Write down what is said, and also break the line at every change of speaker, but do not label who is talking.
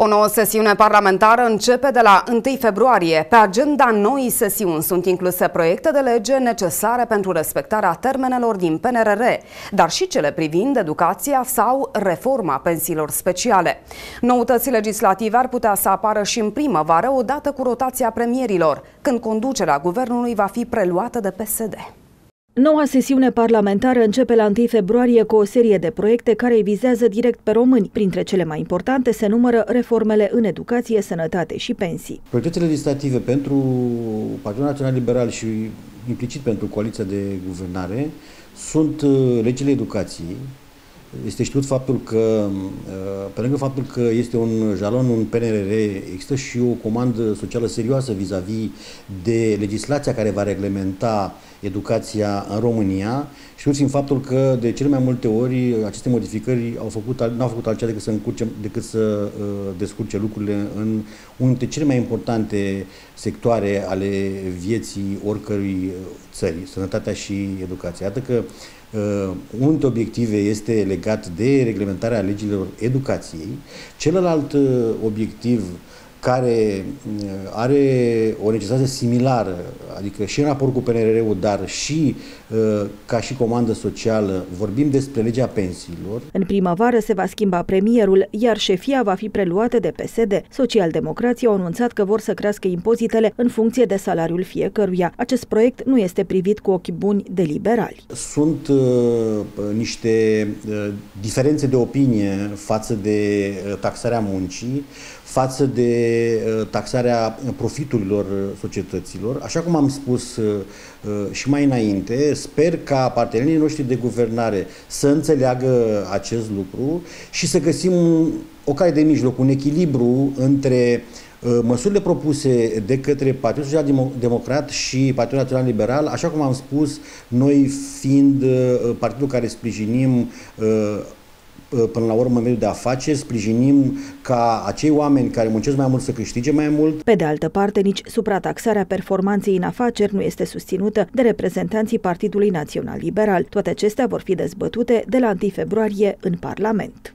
O nouă sesiune parlamentară începe de la 1 februarie. Pe agenda noii sesiuni sunt incluse proiecte de lege necesare pentru respectarea termenelor din PNRR, dar și cele privind educația sau reforma pensiilor speciale. Noutăți legislative ar putea să apară și în primăvară, odată cu rotația premierilor, când conducerea guvernului va fi preluată de PSD.
Noua sesiune parlamentară începe la 1 februarie cu o serie de proiecte care vizează direct pe români. Printre cele mai importante se numără reformele în educație, sănătate și pensii.
Proiectele legislative pentru Partidul Național Liberal și implicit pentru coaliția de guvernare sunt uh, legile educației, este știut faptul că, uh, pe lângă faptul că este un jalon, un PNRR, există și o comandă socială serioasă vis-a-vis -vis de legislația care va reglementa educația în România, știuți în faptul că de cele mai multe ori aceste modificări au făcut, nu au făcut altceva decât să, încurce, decât să uh, descurce lucrurile în unul dintre cele mai importante sectoare ale vieții oricărui țări, sănătatea și educația. Iată că Uh, unul dintre obiective este legat de reglementarea legilor educației. Celălalt uh, obiectiv care uh, are o necesitate similară, adică și în raport cu PNRR-ul, dar și uh, ca și comandă socială, vorbim despre legea pensiilor.
În primăvară se va schimba premierul, iar șefia va fi preluată de PSD. Socialdemocrații au anunțat că vor să crească impozitele în funcție de salariul fiecăruia. Acest proiect nu este privit cu ochi buni de liberali.
Sunt uh, niște uh, diferențe de opinie față de uh, taxarea muncii, față de uh, taxarea profiturilor societăților. Așa cum am spus uh, uh, și mai înainte, sper ca partenerii noștri de guvernare să înțeleagă acest lucru și să găsim o cale de mijloc, un echilibru între măsurile propuse de către Partidul Social Democrat și Partidul Național Liberal, așa cum am spus, noi fiind partidul care sprijinim până la urmă mediul de afaceri, sprijinim ca acei oameni care muncesc mai mult să câștige mai mult.
Pe de altă parte, nici suprataxarea performanței în afaceri nu este susținută de reprezentanții Partidului Național Liberal. Toate acestea vor fi dezbătute de la 1 februarie în Parlament.